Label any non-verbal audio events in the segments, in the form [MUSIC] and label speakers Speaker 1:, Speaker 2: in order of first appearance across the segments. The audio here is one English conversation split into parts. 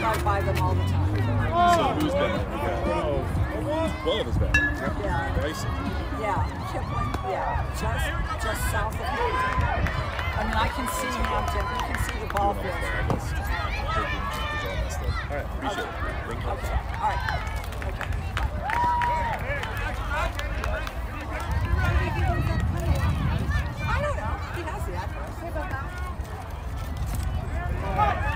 Speaker 1: drive by them all the time.
Speaker 2: So who's better? We got Bullet is better.
Speaker 1: Yeah.
Speaker 2: Bryson.
Speaker 1: Yeah, Kipling, yeah, just, just south of Hampton. I mean, I can see Hampton, you can see the ball field.
Speaker 2: I guess it's all. Right, appreciate it. Thank you.
Speaker 1: Okay, all right. Okay. I don't know, he has the address. Get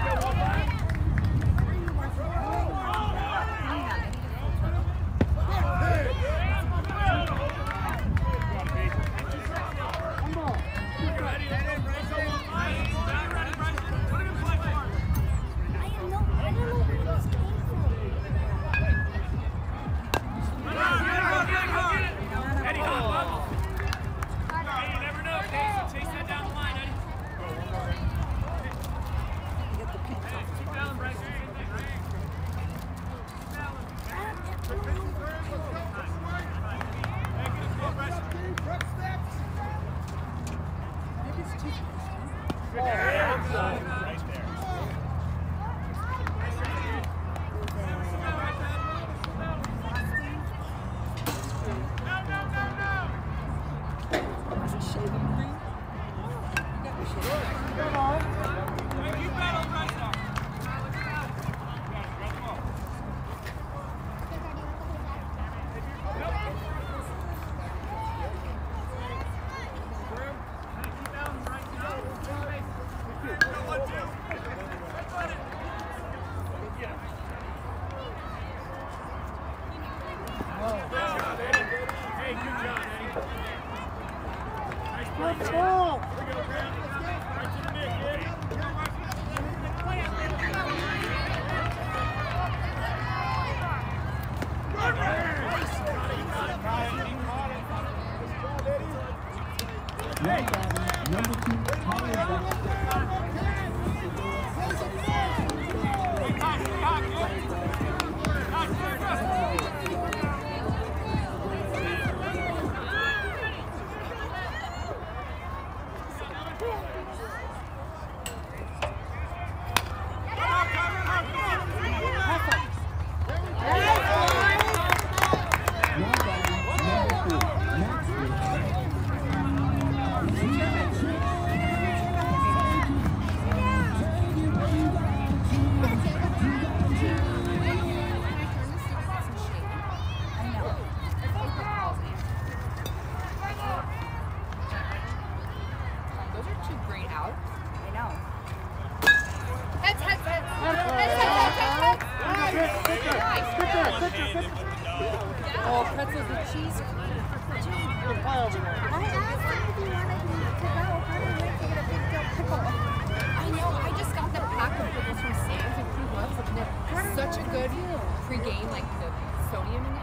Speaker 3: pre-game, like the sodium in it.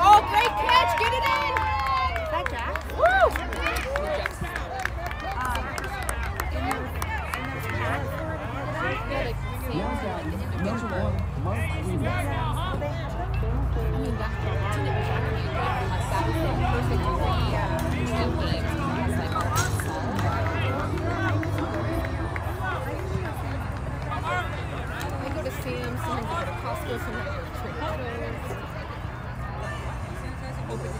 Speaker 3: Oh, great catch! Get it in!
Speaker 4: Is that Jack?
Speaker 3: Woo! Yeah, like Sam's
Speaker 5: Young
Speaker 3: are
Speaker 5: guy,
Speaker 3: like the
Speaker 5: number
Speaker 3: individual.
Speaker 5: one, Mark Green.
Speaker 3: I mean, that didn't it shock me that was the first like three team Costco, sometimes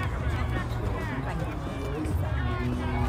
Speaker 1: Okay. Bye.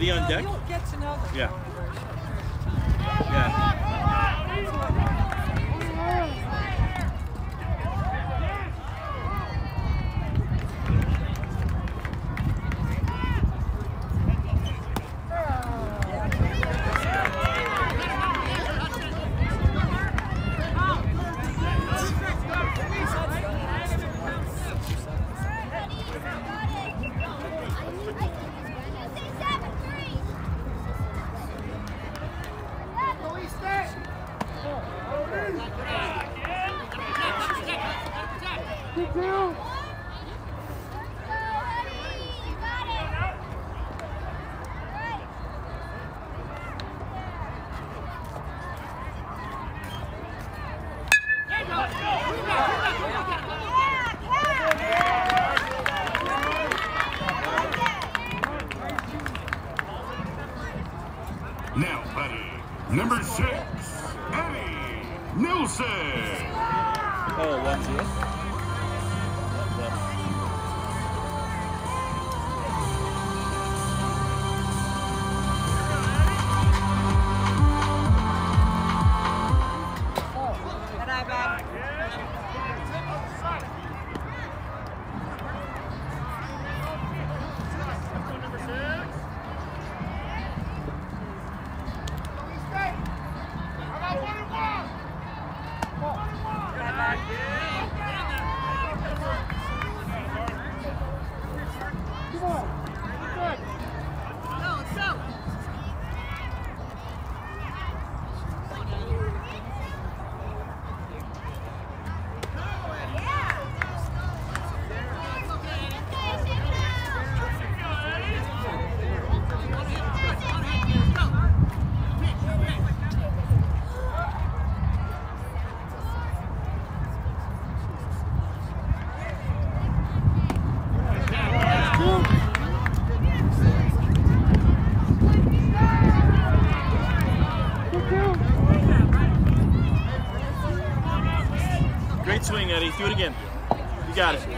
Speaker 1: Eddie
Speaker 2: on
Speaker 6: deck?
Speaker 1: do it again. You got it.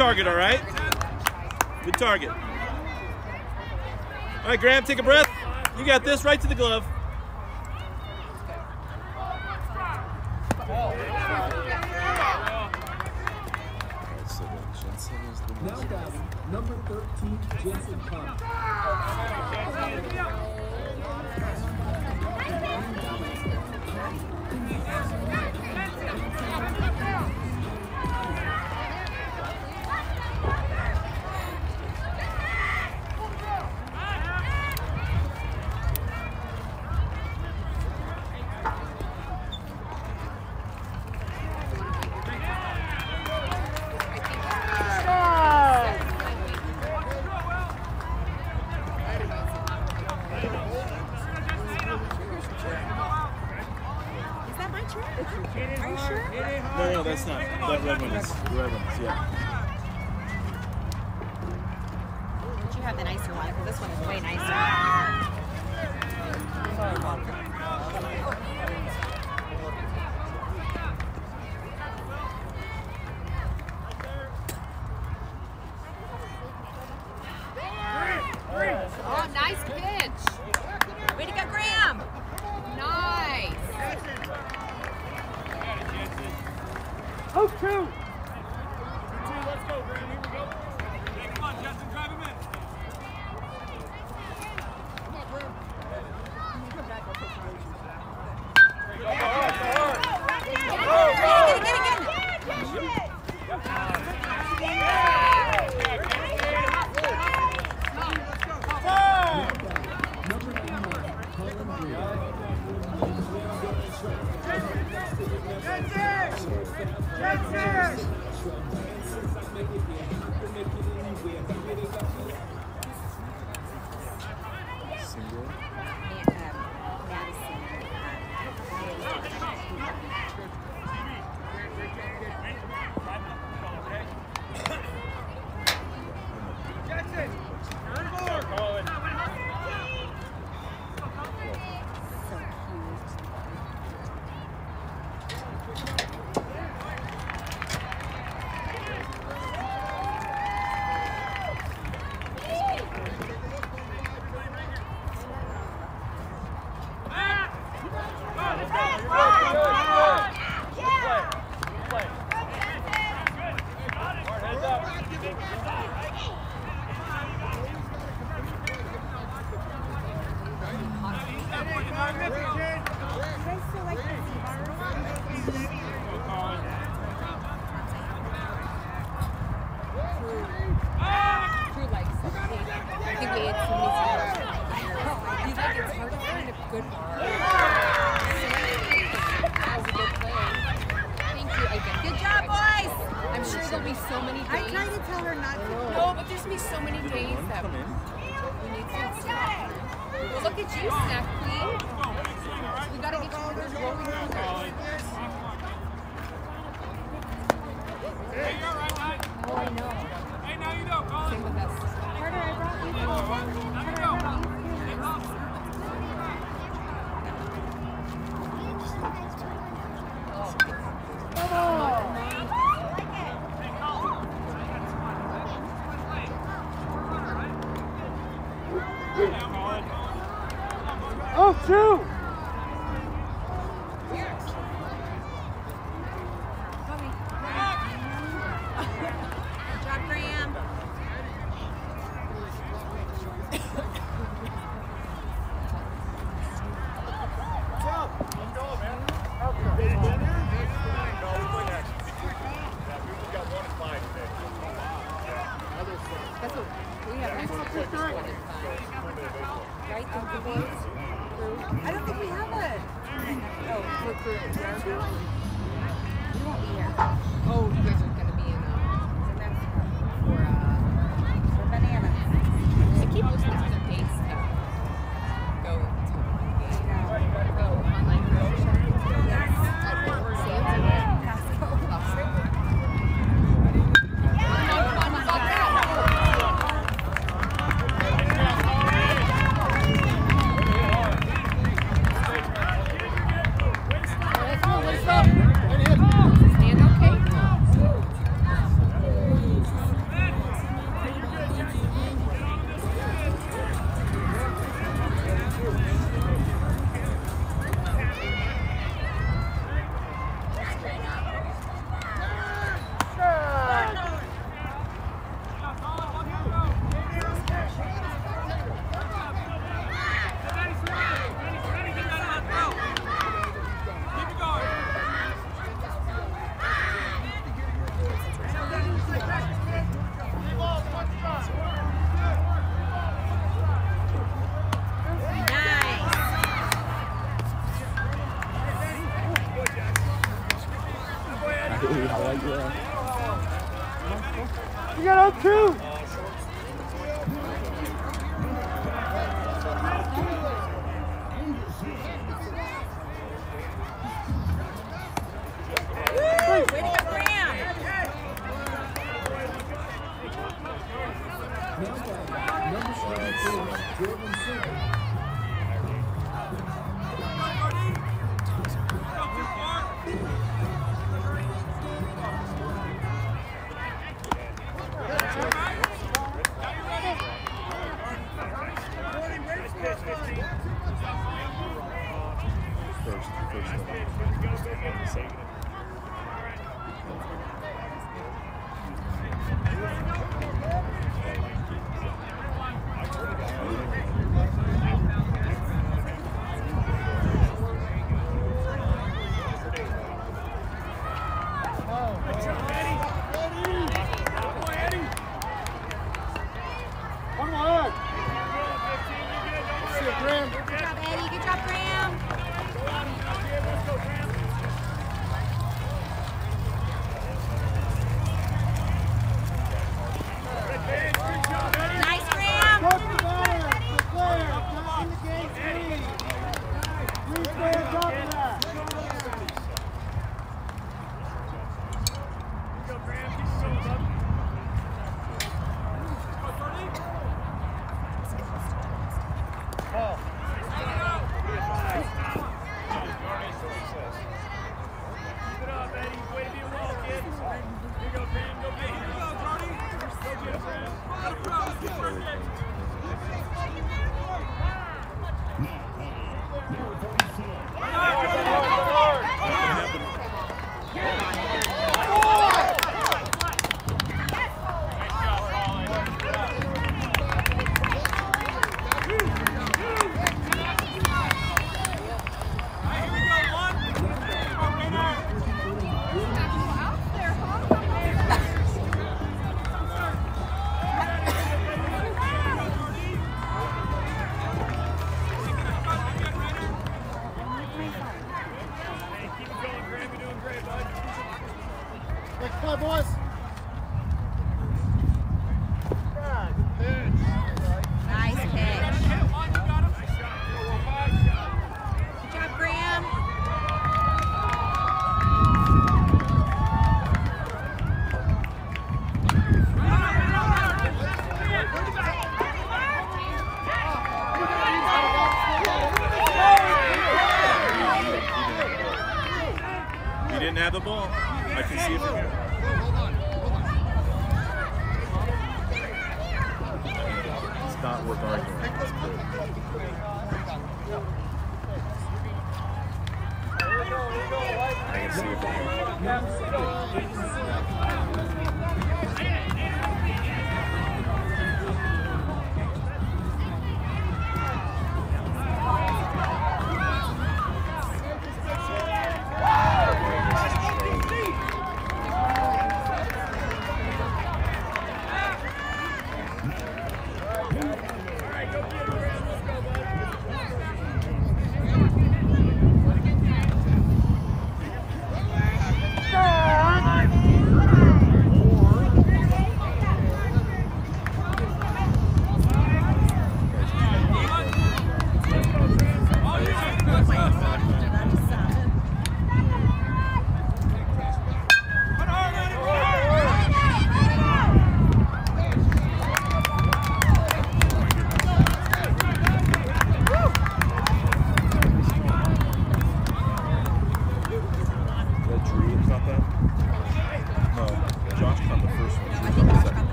Speaker 1: target, all right? Good target. All right, Graham, take a breath. You got this right to the glove.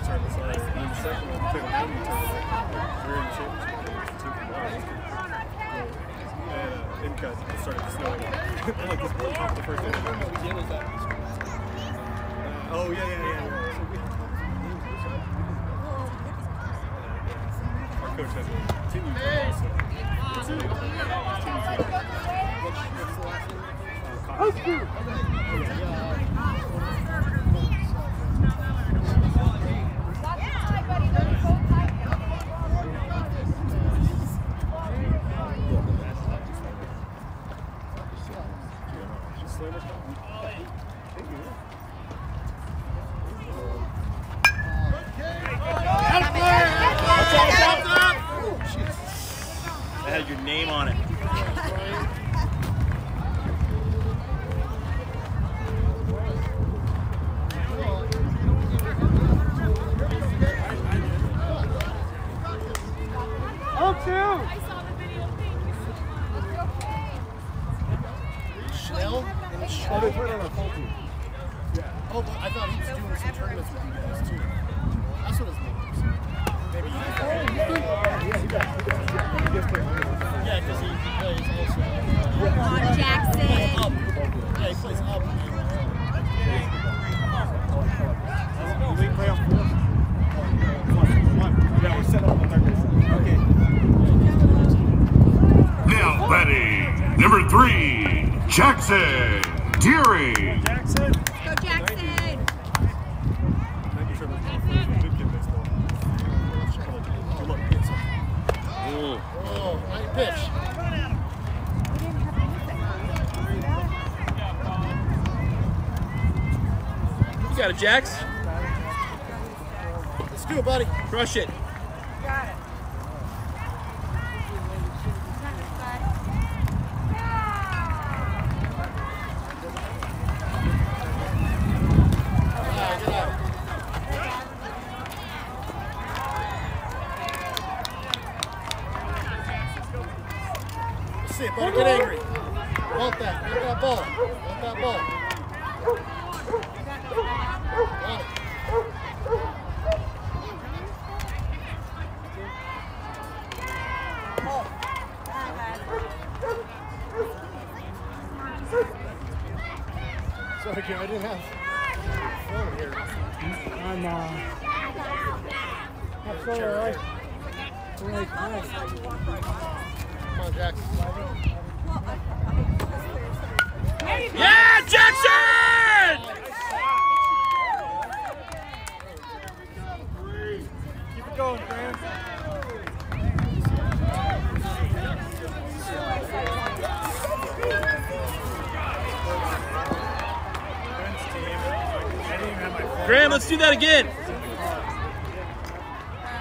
Speaker 7: Tournament. The one day tournament, sorry. And then the second one, we played a one day tournament. We're in the championship game. It's two from one. And uh, then because it started snowing. [LAUGHS] I'm like, this one top the first day. Uh, oh, yeah, yeah, yeah. yeah. So we our coach has continued to also. continue to-
Speaker 2: That had your name on it.
Speaker 8: Oh, two.
Speaker 1: Schnell and Schnell.
Speaker 7: Oh, they played on our phone team.
Speaker 1: Oh, but I thought he was doing some tournaments with you guys too. That's what his name was. Maybe he Yeah, because he, he plays also.
Speaker 9: Come on, Jackson.
Speaker 1: Up. Yeah, he plays up.
Speaker 7: We play on four. Yeah, we're set up on the third base. Okay.
Speaker 6: Now batting, number three, Jackson Deering.
Speaker 7: Jackson.
Speaker 9: Go, Jackson.
Speaker 7: Thank you the good kid baseball. Good luck. Get some.
Speaker 1: Oh, nice pitch.
Speaker 2: You got it, Jax.
Speaker 1: Let's go, buddy.
Speaker 2: Crush it.
Speaker 1: Yeah, get out. Let's see it, buddy. Get angry. Want that. Want that ball. Want that ball. Want it. Sorry, Joe, I didn't have phone here.
Speaker 8: I'm, uh, that's all right. Right, right.
Speaker 1: Come on, Jackson.
Speaker 2: Yeah, Jackson!
Speaker 7: Keep it going, Graham.
Speaker 2: Graham, let's do that again.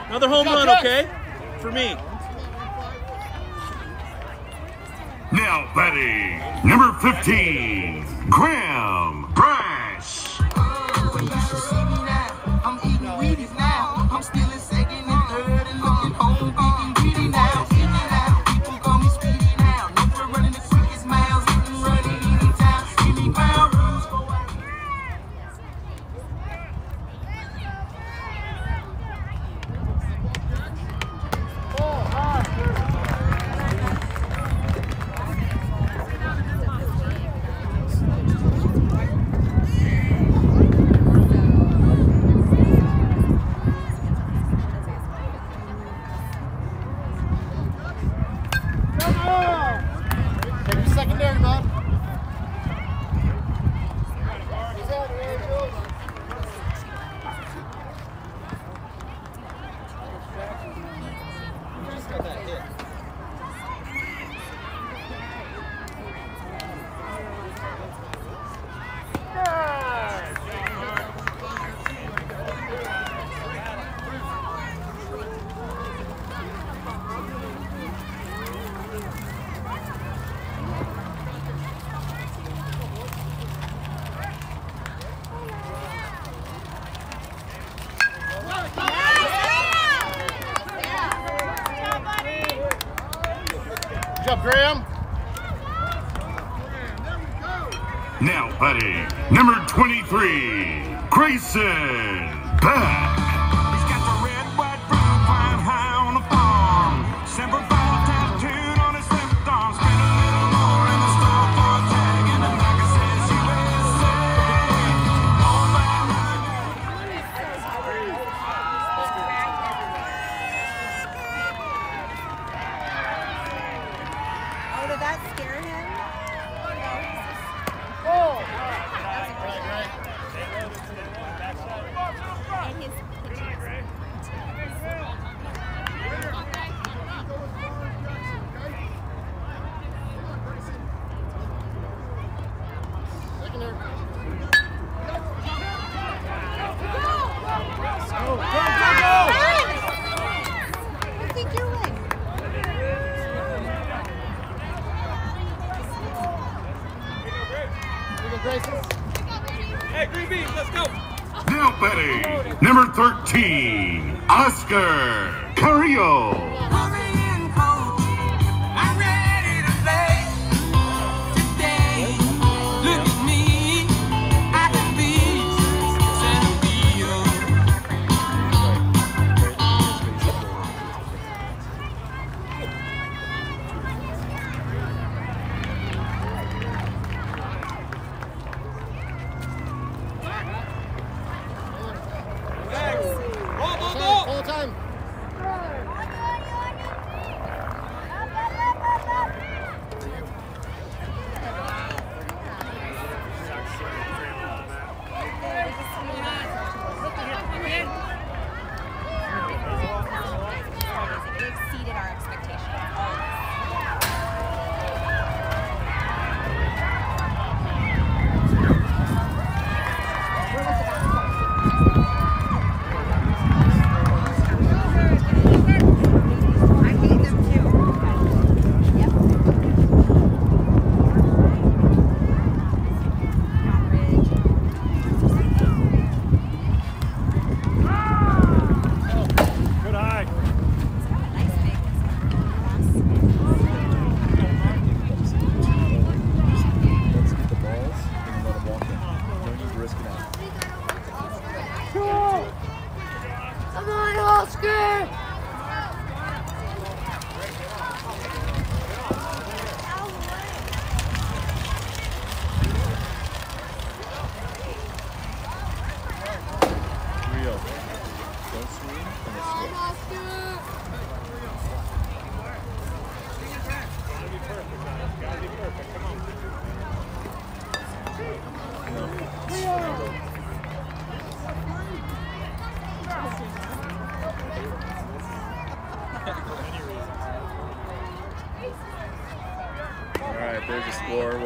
Speaker 2: Another home run, okay? For me.
Speaker 6: Now batting, number 15, Graham Brash.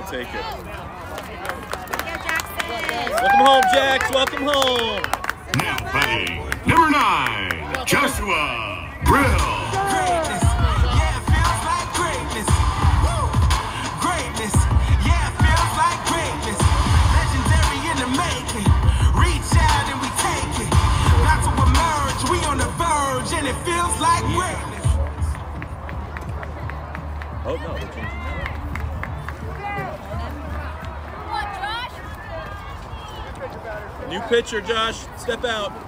Speaker 2: Take it.
Speaker 1: Step out.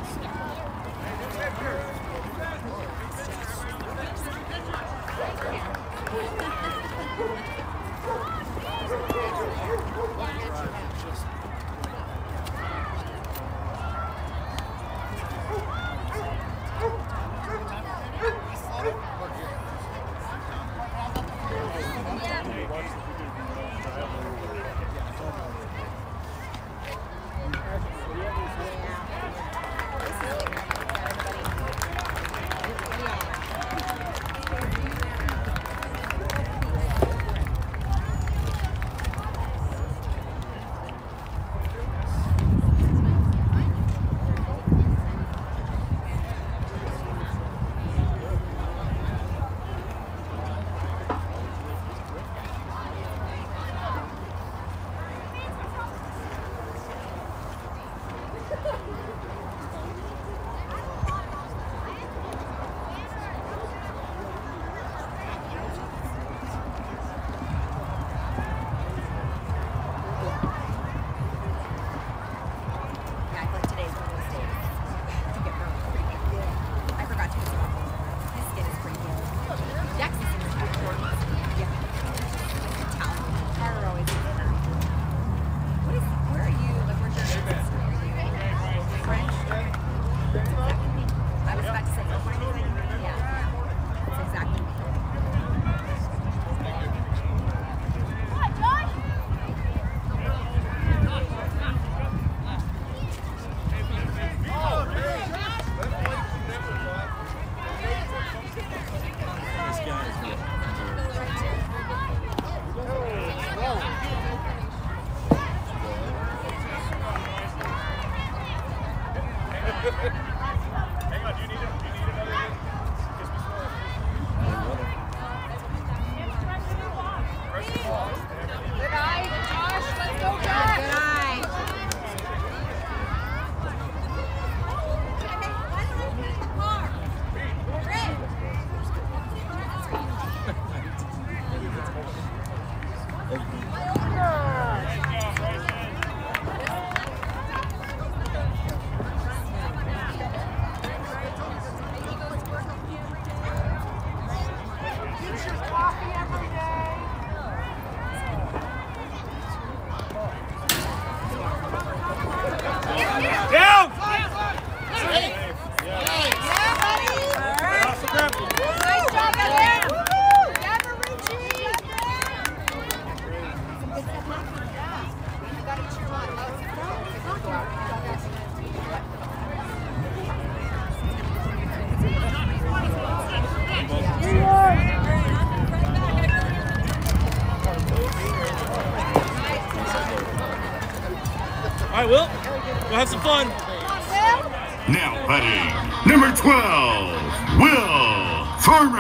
Speaker 6: 12, Will Farmer.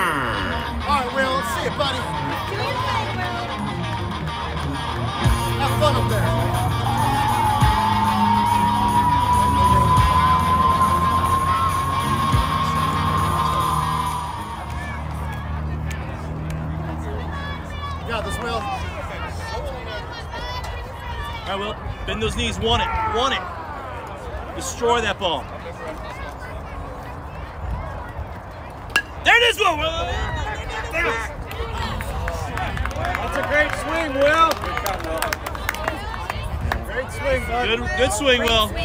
Speaker 3: All right, Will, see you, buddy. Have fun up there. got this, Will.
Speaker 7: All right, Will. Bend those knees. Want it. Want it. Destroy that ball.
Speaker 2: swing, Will.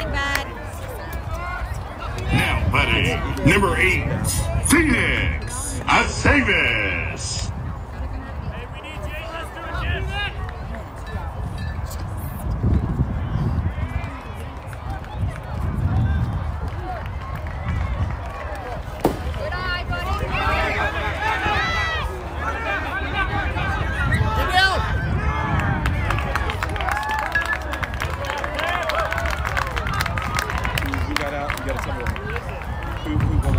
Speaker 2: là xong rồi.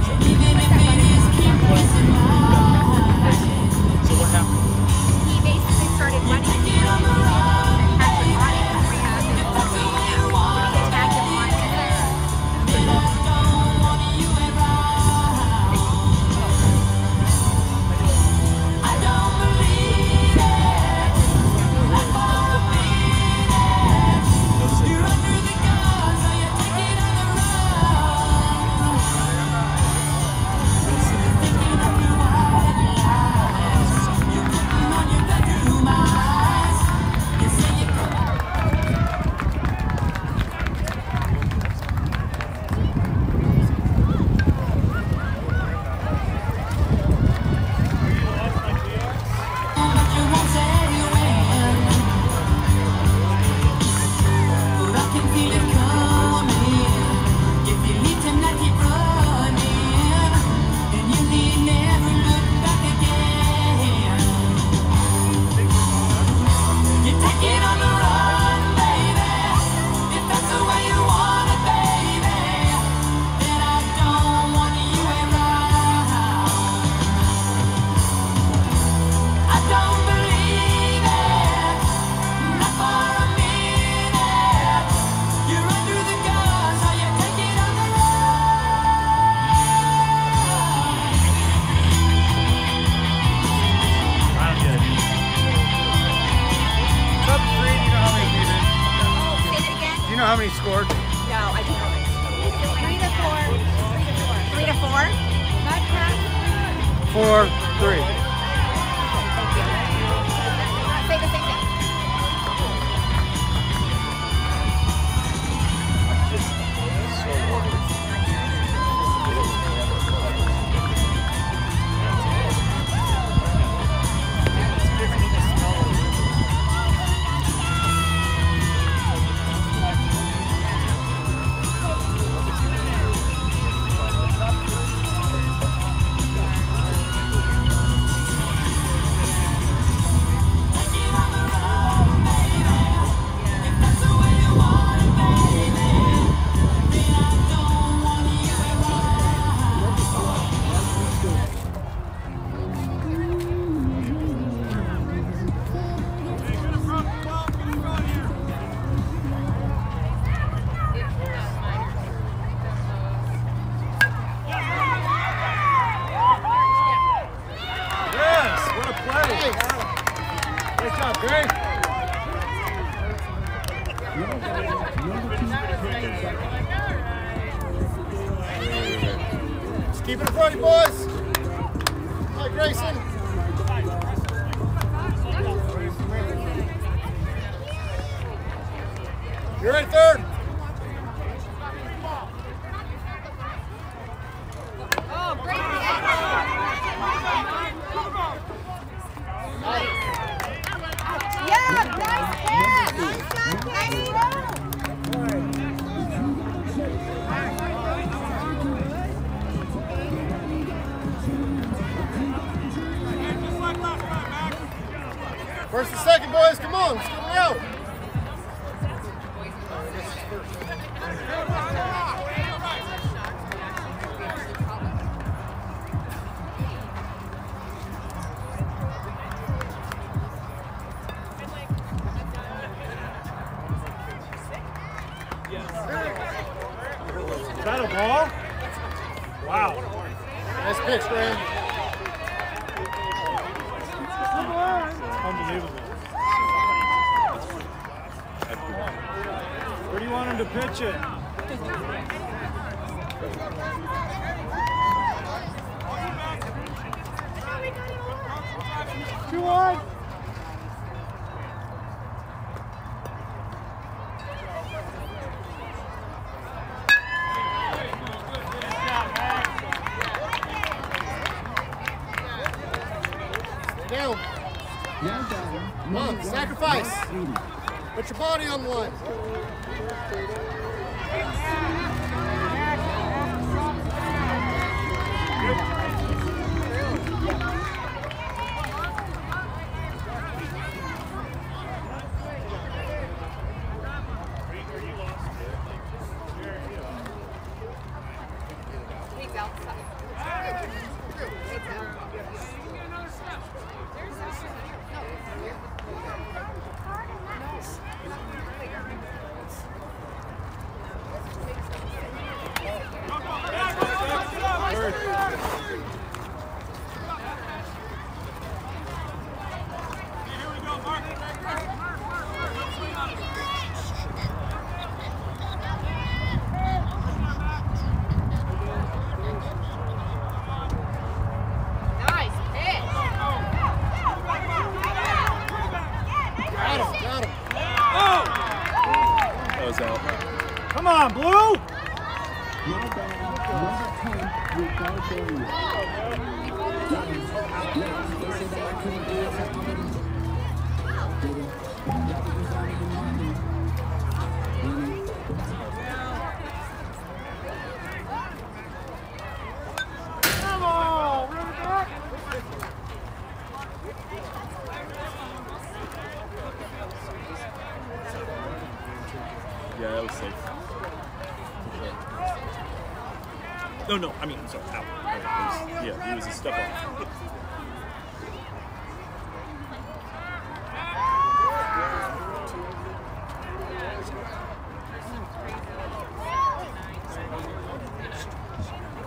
Speaker 10: No,
Speaker 2: no, I mean, sorry, out. It was- yeah, he was a step off.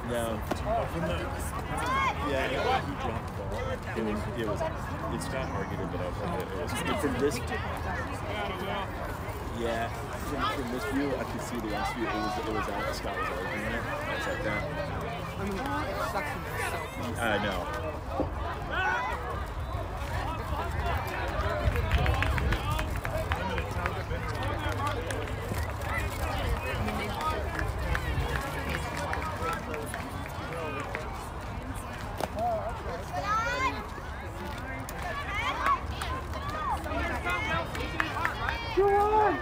Speaker 2: No. Yeah. It was, it was, it's not arguable, but I was like, it was, from this, yeah, from, from this view, I could see the last view. It was it was out. Scott was arguing it. I was like that.
Speaker 11: I mean, it sucks when you're
Speaker 2: I know.
Speaker 7: Two one.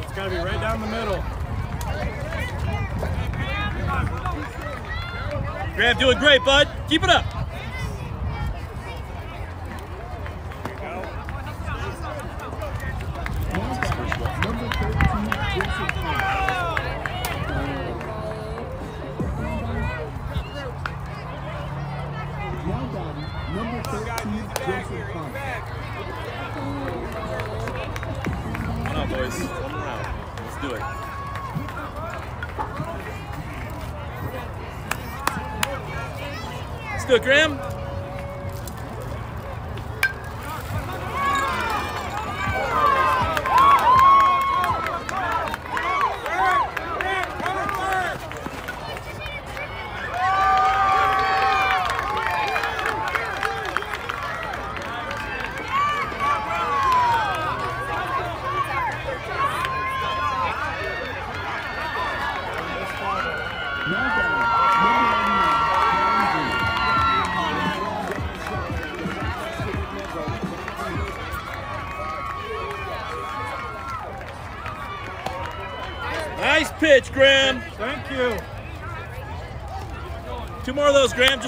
Speaker 7: It's got to be right down the middle.
Speaker 2: Graham, doing great, bud. Keep it up.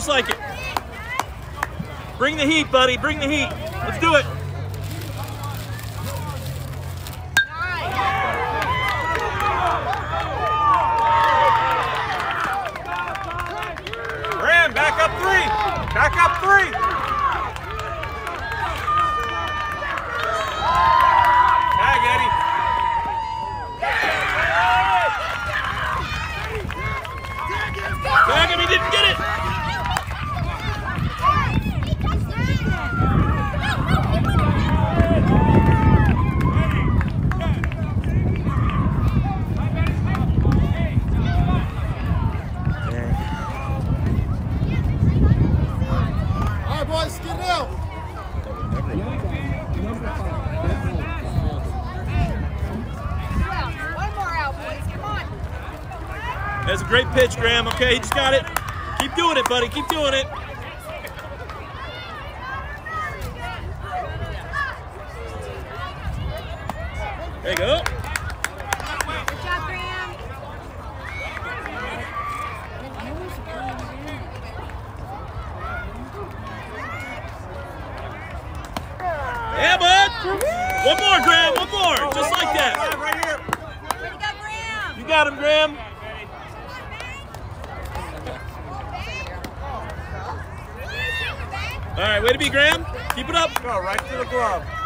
Speaker 2: Just like it. Bring the heat, buddy. Bring the heat. Let's do it.
Speaker 1: keep doing it. There you go. One more, Graham. One more. Just like that. You got him, Graham. All right, way to be, Graham. Keep it up.
Speaker 2: Go right to the glove.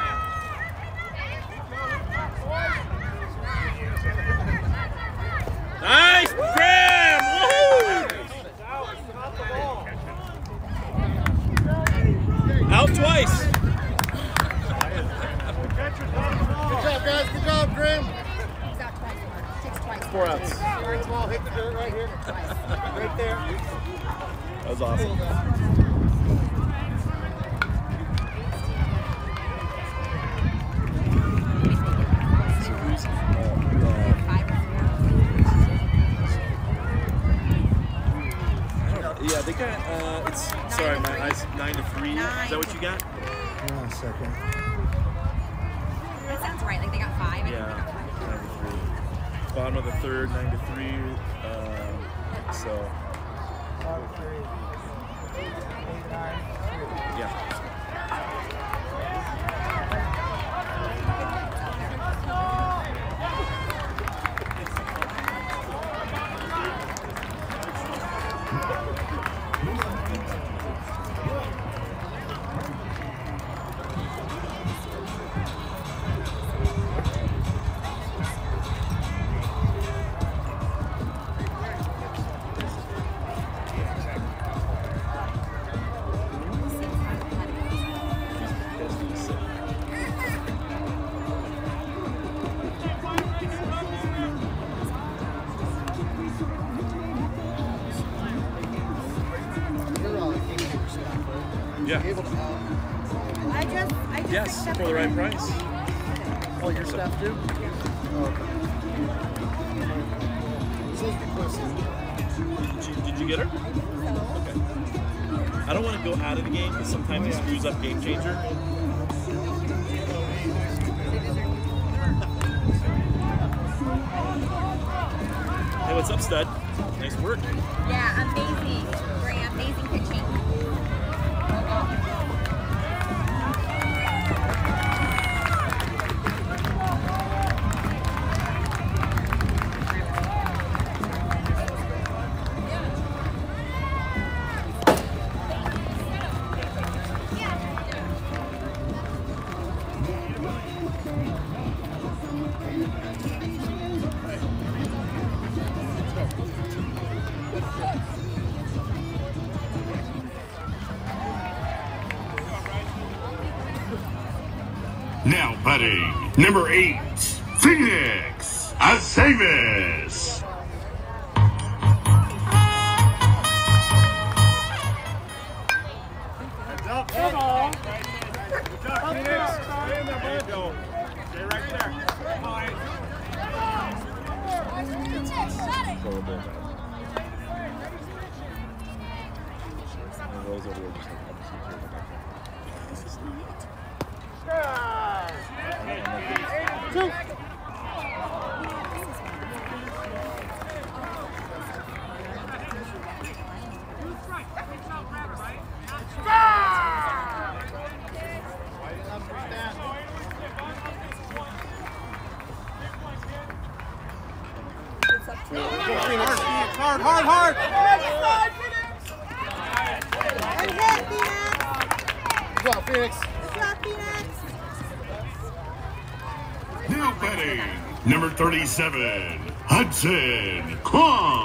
Speaker 6: number eight, Phoenix
Speaker 2: Asavis. Come
Speaker 1: This.
Speaker 7: Yeah. Go.
Speaker 12: seven,
Speaker 13: Hudson
Speaker 6: Kwan.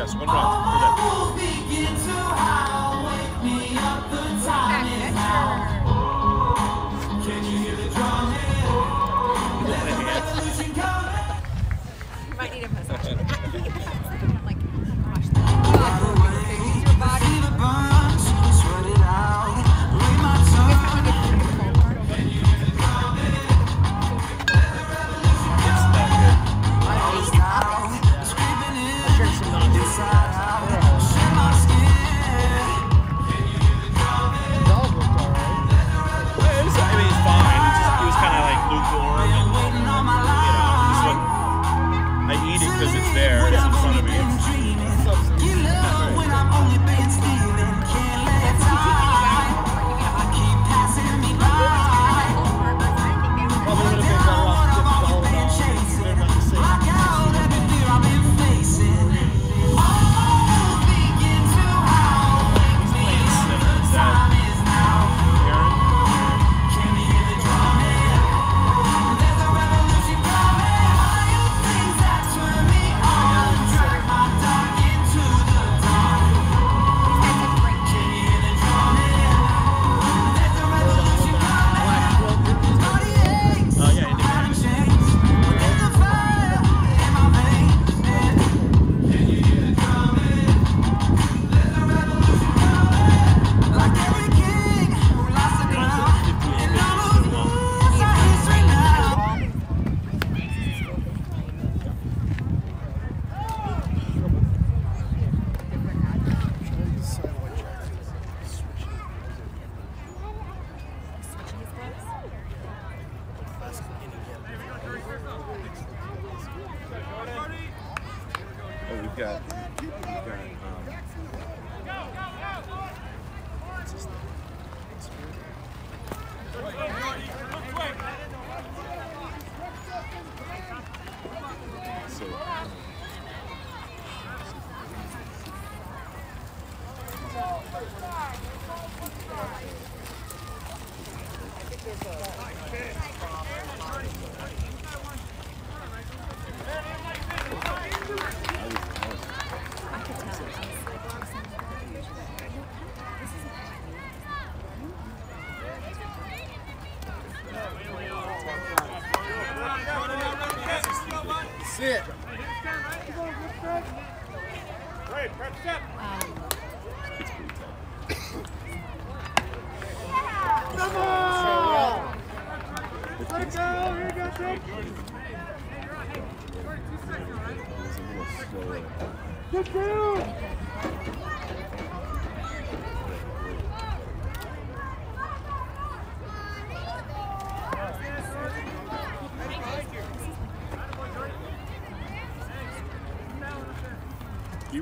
Speaker 6: Yes,
Speaker 12: one run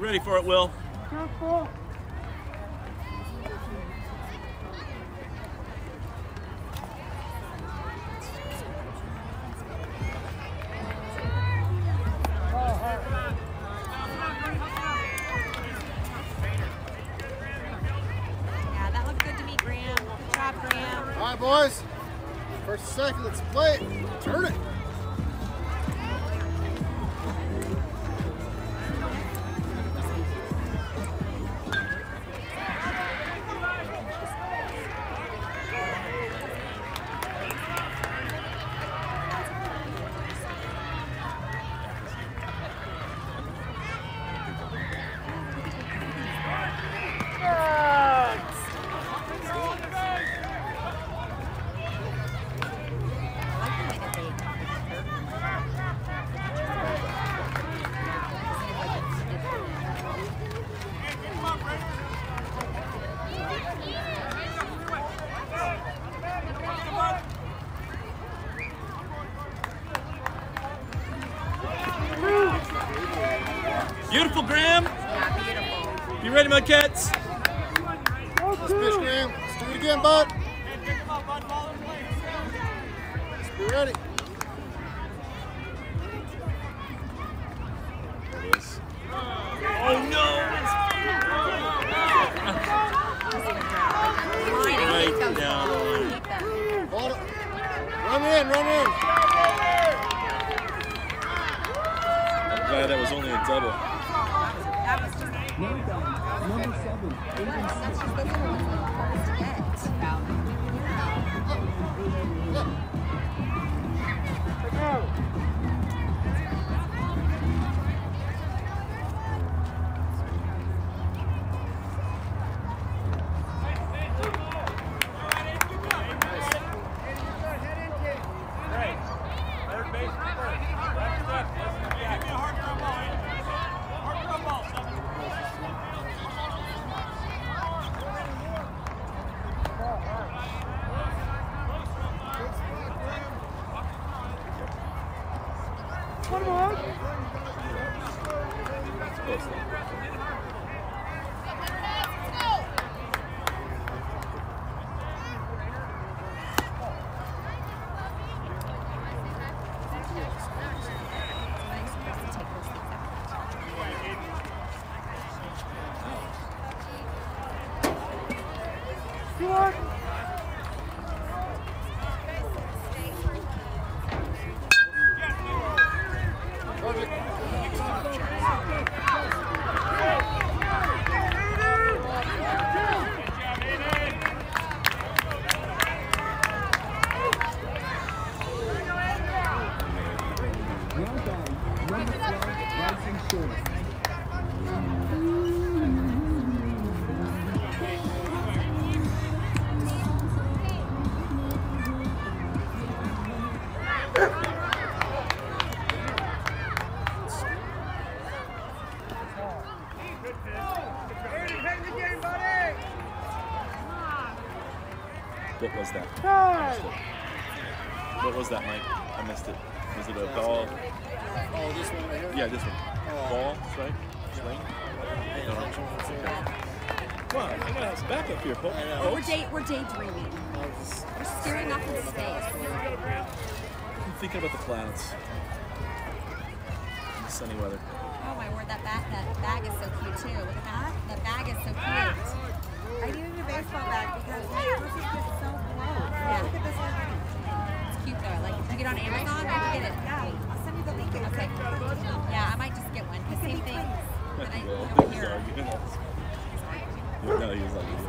Speaker 2: ready for it, Will?
Speaker 14: Careful!
Speaker 15: Yeah, that looked good to me, Graham. Good job, Graham.
Speaker 1: All right, boys. First second, let's play it. Turn it.
Speaker 2: What was that? What was that, Mike? I missed it. Was it a ball?
Speaker 1: Oh, this one right here?
Speaker 2: Yeah, this one. Oh. Ball, strike, swing. No, no. Okay. Come on, I gotta have some backup here, Pope.
Speaker 15: Oh, we're day we're daydreaming. Oh, we're staring off into space.
Speaker 2: I'm thinking about the clouds. And the sunny weather.
Speaker 15: Oh my word, that bag that bag is so cute too. Look at that. That bag is so cute.
Speaker 16: I needed a baseball because this is just so close.
Speaker 15: Yeah.
Speaker 16: Look at this. It's cute though. I like it.
Speaker 3: You get on Amazon or you get it?
Speaker 17: Yeah. I'll send you the link.
Speaker 3: Okay. Yeah, I might just get one. The same thing. But I, here.
Speaker 1: He was like.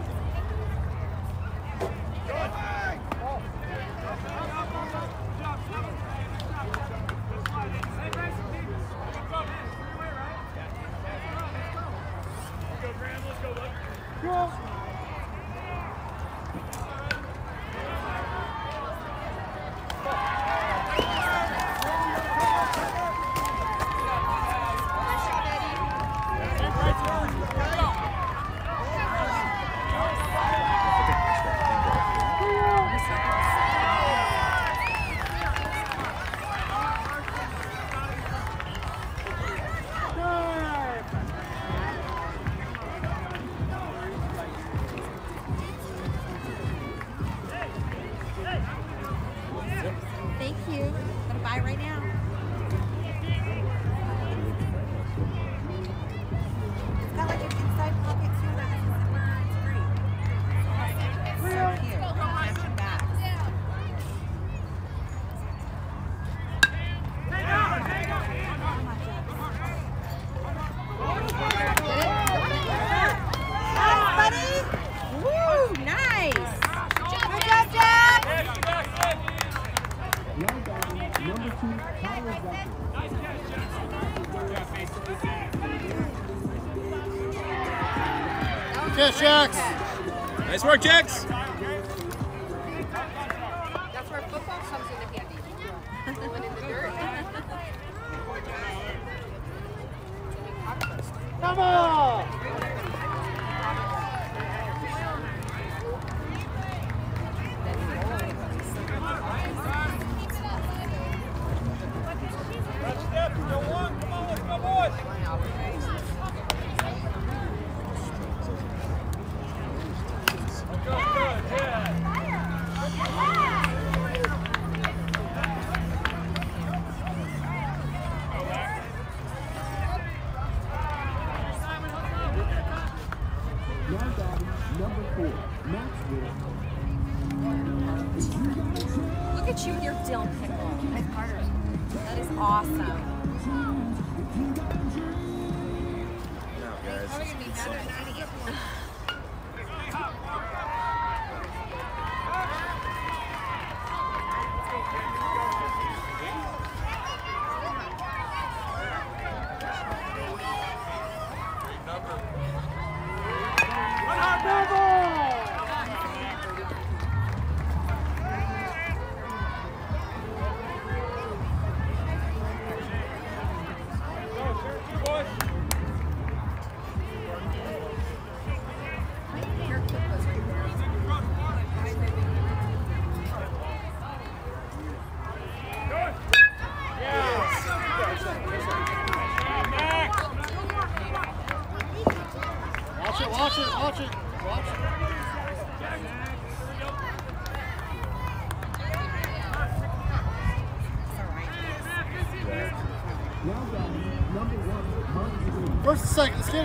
Speaker 1: work,
Speaker 3: Jack.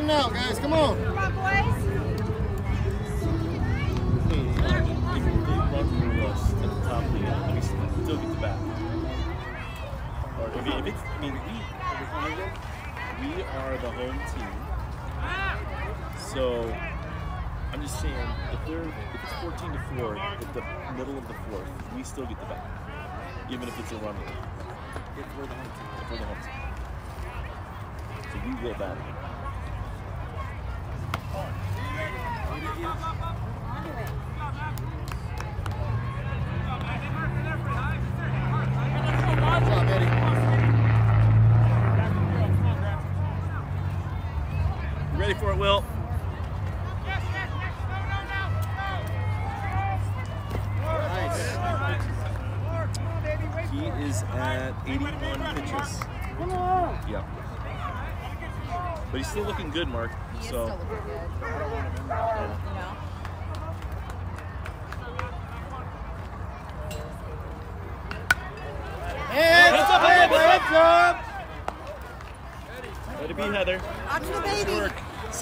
Speaker 1: now, guys.
Speaker 2: Come on.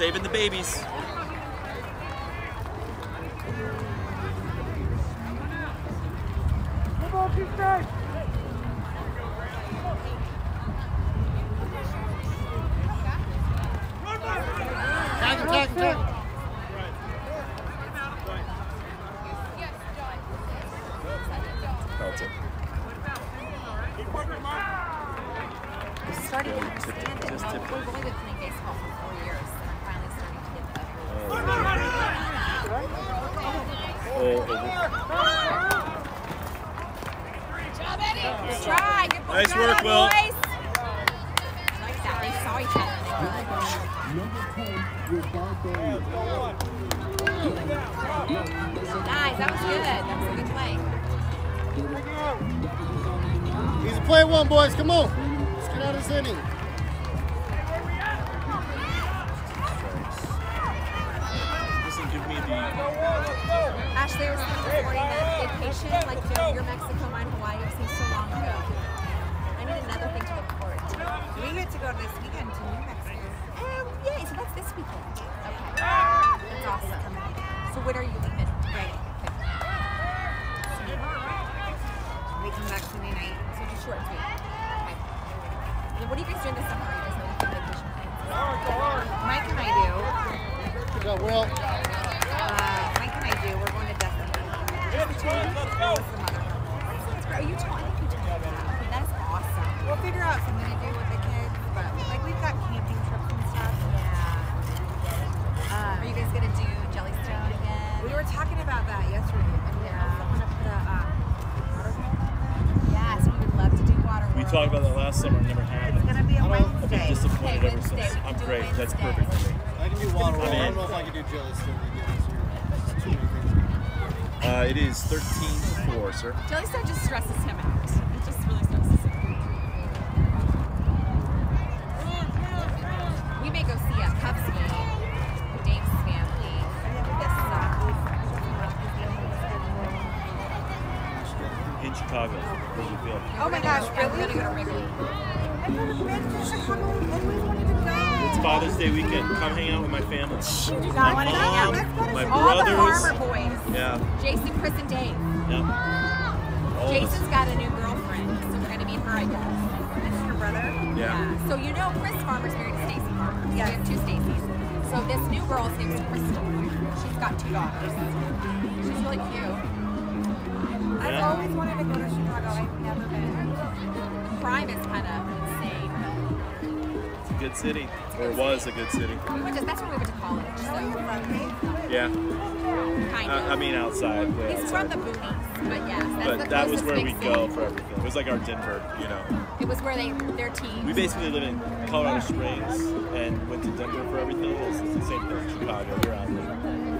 Speaker 1: saving the babies. That's
Speaker 2: perfect for me.
Speaker 13: I can do water roll.
Speaker 2: I'm
Speaker 13: I don't know if I can do Jellystone again this year. There's too many things.
Speaker 2: Uh, it is 13 to 4, sir.
Speaker 1: Jelly Jellystone just stresses
Speaker 2: Day weekend. Come hang out with my family.
Speaker 1: You do not want to hang out.
Speaker 6: Let's go to
Speaker 2: My
Speaker 1: All the
Speaker 2: brothers.
Speaker 1: farmer boys.
Speaker 2: Yeah.
Speaker 1: Jason, Chris, and Dave.
Speaker 2: Yeah. All of us.
Speaker 1: Jason's got a new girlfriend, so we're gonna meet her, I guess.
Speaker 6: This is your brother?
Speaker 2: Yeah.
Speaker 1: So you know Chris Farmer's married to Stacy Farmer. Yeah. We have two Stacys. So this new girl's name is Crystal. She's got two daughters. She's really cute.
Speaker 6: I've always wanted to go to Chicago. I've never been.
Speaker 2: Good city. Or was a good city.
Speaker 1: We went to, that's when we went to college. So
Speaker 2: Yeah.
Speaker 1: kind
Speaker 2: I,
Speaker 1: of.
Speaker 2: I mean, outside.
Speaker 1: He's from the boonies, but yes,
Speaker 2: But
Speaker 1: the
Speaker 2: that was where we'd go for everything. It was like our Denver, you know.
Speaker 1: It was where they their team.
Speaker 2: We basically live in Colorado Springs and went to Denver for everything. It's the same thing. Chicago, you're out there.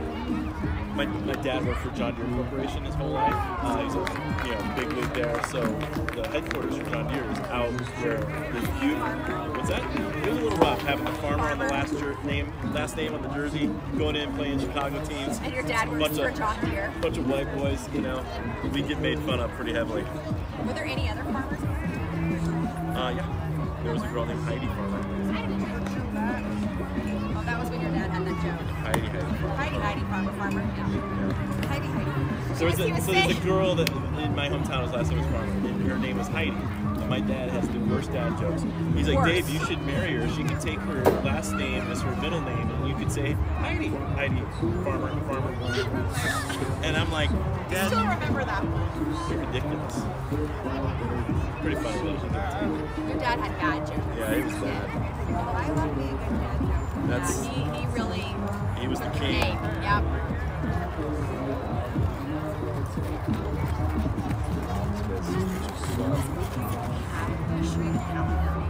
Speaker 2: My, my dad worked for John Deere Corporation his whole life. Uh, he's a you know big wig there. So the headquarters for John Deere is out where there's few. That? It was a little rough having the farmer on the last jer- name, last name on the jersey, going in playing Chicago teams.
Speaker 1: And your dad
Speaker 2: bunch
Speaker 1: for John Deere.
Speaker 2: Bunch of white boys, you know. We get made fun of pretty heavily.
Speaker 1: Were there any other farmers?
Speaker 2: Uh, yeah. There was a girl named Heidi Farmer.
Speaker 1: Oh, that was when your dad had that joke.
Speaker 2: Heidi, Heidi.
Speaker 1: Heidi, Heidi, farmer, farmer. Yeah. Heidi, Heidi.
Speaker 2: So there's, a,
Speaker 1: was
Speaker 2: so there's a girl that in my hometown was last name was Farmer, and her name was Heidi. And my dad has the worst dad jokes. He's like, Dave, you should marry her. She can take her last name as her middle name, and you could say Heidi, Heidi, Farmer, Farmer. And I'm like,
Speaker 1: I
Speaker 2: Dad,
Speaker 1: still remember that one.
Speaker 2: you're ridiculous. Pretty funny though.
Speaker 1: Your dad had bad jokes.
Speaker 2: Yeah, he was bad.
Speaker 6: Well, I love being a good dad joke.
Speaker 2: That's
Speaker 1: Yeah, he, he really
Speaker 2: he was the king.
Speaker 1: king. Yep.
Speaker 2: Ohio.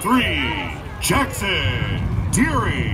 Speaker 6: Three, Jackson Deering.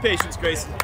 Speaker 2: Patience, Grayson.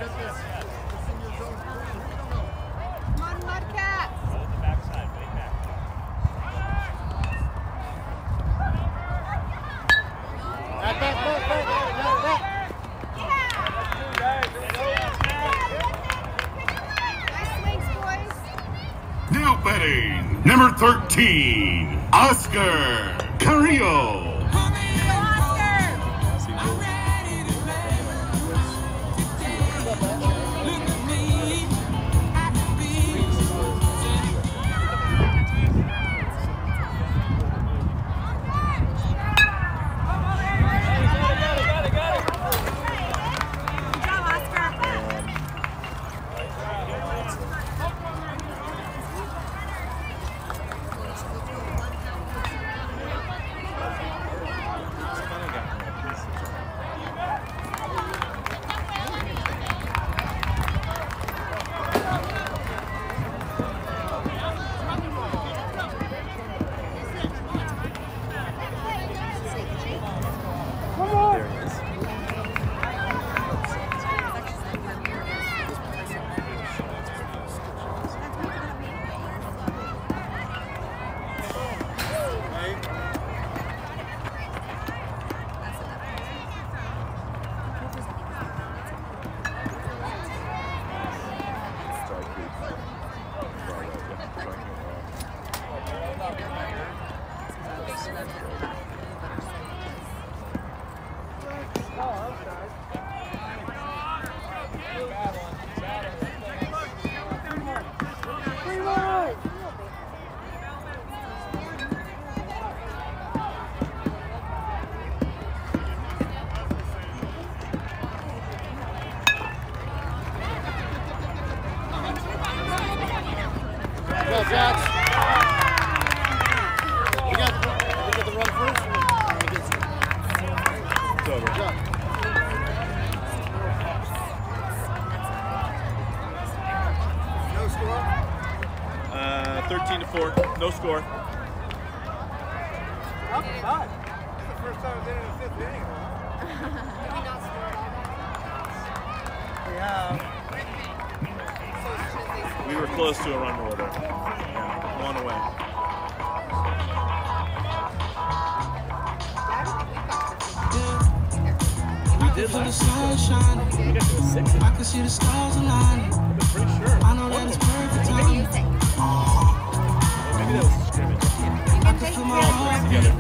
Speaker 18: together.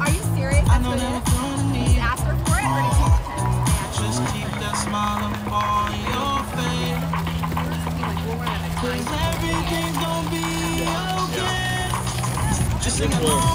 Speaker 1: Are you serious?
Speaker 18: Did
Speaker 1: ask for it, or did?
Speaker 18: Just keep that smile upon your face. Cause everything's gonna be okay. Just sing along.
Speaker 2: Uh,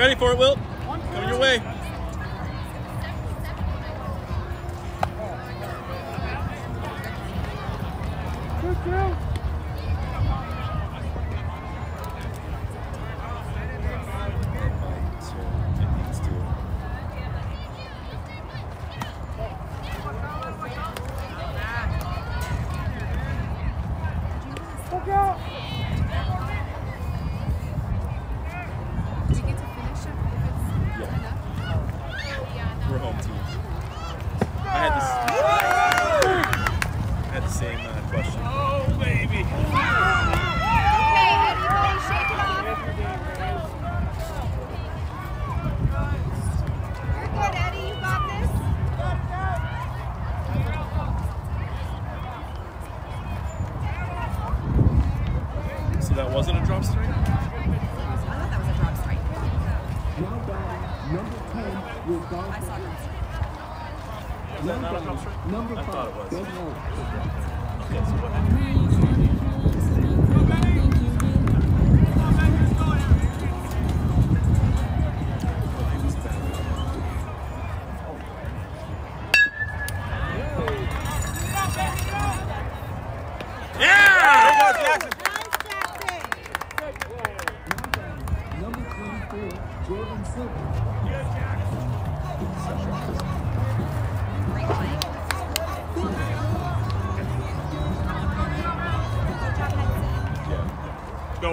Speaker 2: ready for it, Wilt?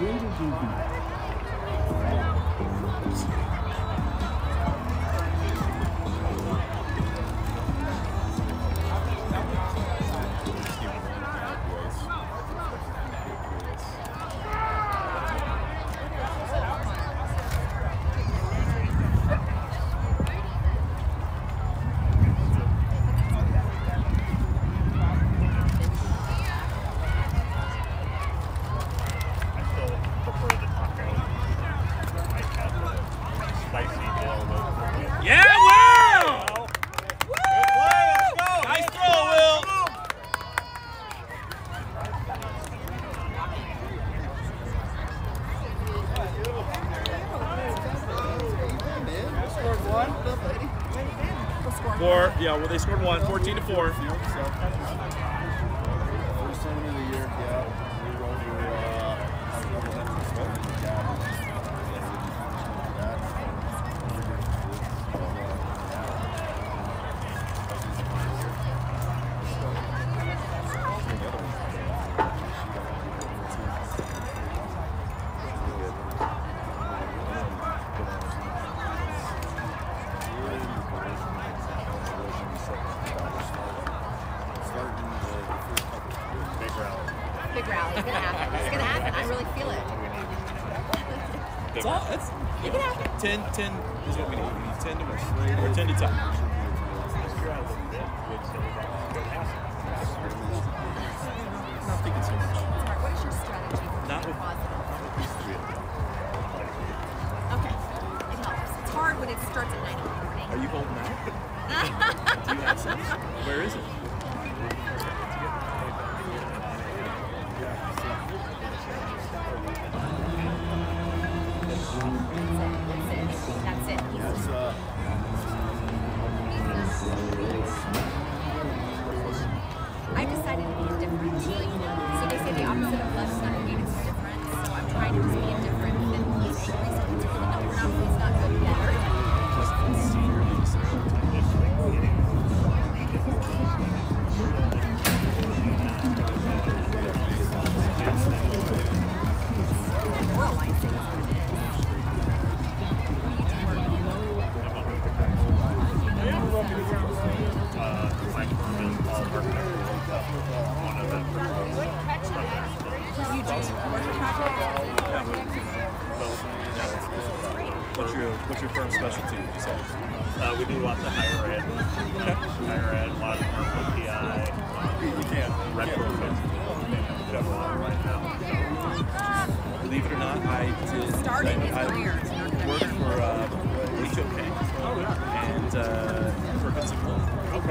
Speaker 2: Where
Speaker 1: did you
Speaker 7: Well, they scored one, 14 to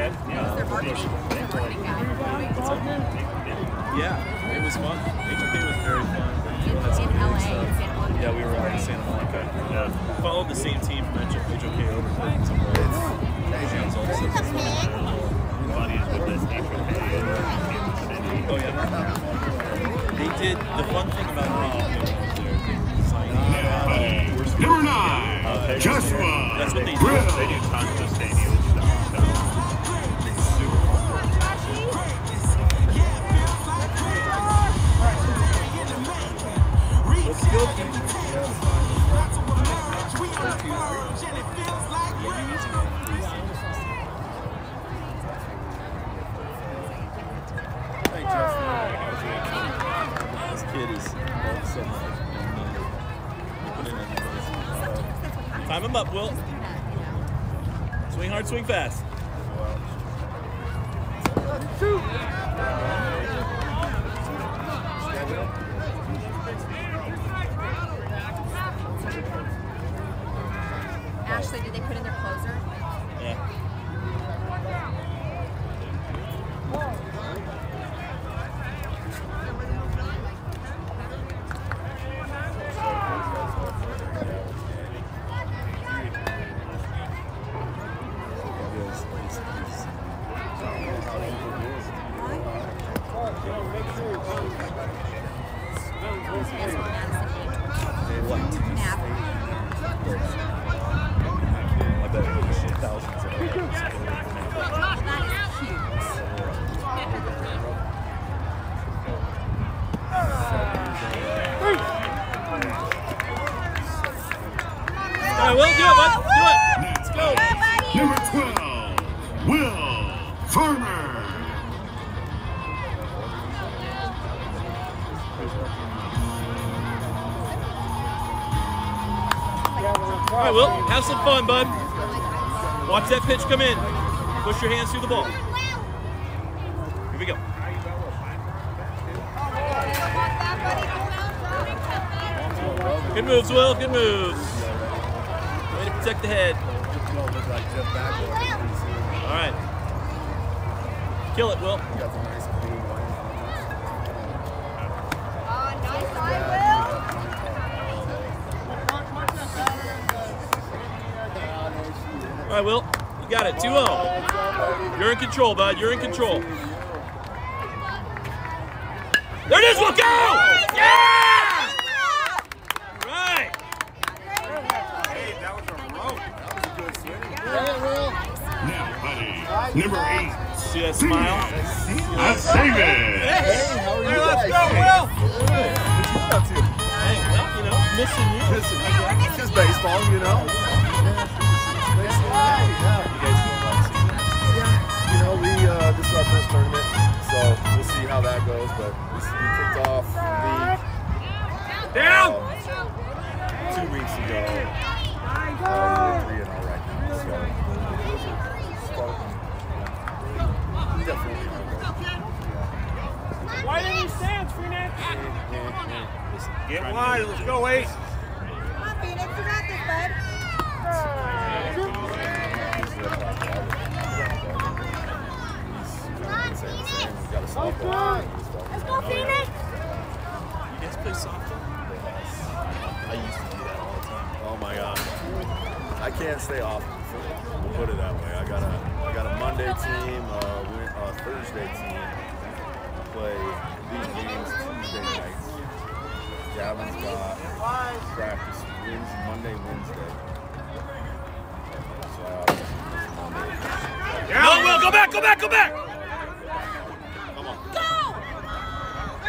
Speaker 19: Okay.
Speaker 1: Who's their marketing, their marketing guy?
Speaker 2: Yeah, it was fun. HOK was very fun.
Speaker 1: In,
Speaker 2: Had some
Speaker 1: in LA,
Speaker 2: stuff.
Speaker 1: Santa Monica.
Speaker 2: Yeah, we were out in Santa Monica. Yeah. Followed the same team from HOK over to some roles. Asians also.
Speaker 20: Buddies with this HOK.
Speaker 2: Oh yeah. They did the fun thing about HOK was they're they uh,
Speaker 3: Number nine,
Speaker 2: uh,
Speaker 3: Joshua
Speaker 2: That's what they do.
Speaker 3: Brill.
Speaker 20: They do tons of stadium
Speaker 2: Time him up, Will. Swing hard, swing fast.
Speaker 1: Ashley,
Speaker 2: fun, bud. Watch that pitch come in. Push your hands through the ball. Here we go. Good moves, Will. Good moves. Way to protect the head. All right. Kill it, Will. Right, Will. You got it. 2 0. You're in control, bud. You're in control.
Speaker 20: Goes. But we, we kicked off the league
Speaker 7: Down!
Speaker 20: um, two weeks ago. We're uh, three and all right now, so are sparking. Yeah. Definitely.
Speaker 7: Why didn't he stand, Phoenix? Get wide, let's go, Ace.
Speaker 6: Come on, Phoenix, you got this, bud.
Speaker 20: He's saying the same. We've got a softball.
Speaker 6: Let's go, Phoenix.
Speaker 2: You guys play softball? I used to do that all the time.
Speaker 20: Oh my god. I can't stay off. We'll put it that way. I got a I got a Monday team, uh, Wed- uh, Thursday team. I play these games Tuesday nights. Gavin's got practice Wednesday, Monday, Wednesday. So uh, Monday.
Speaker 2: No, Will, go back, go back, go back! Get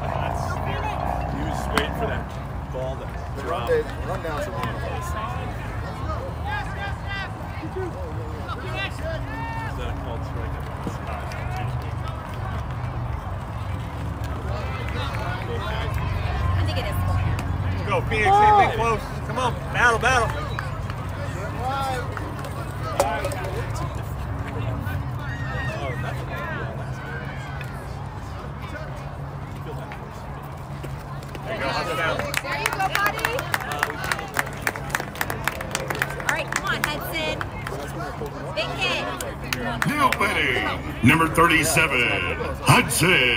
Speaker 12: ball that
Speaker 20: the run,
Speaker 2: day,
Speaker 20: run downs are one of those things.
Speaker 2: Is that a called strike?
Speaker 7: I
Speaker 1: think it is. Let's go, Phoenix.
Speaker 7: Anything
Speaker 1: oh!
Speaker 7: close. Come on.
Speaker 20: Battle, battle.
Speaker 3: Hudson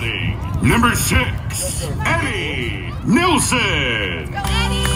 Speaker 3: batting, number six, Eddie Nelson.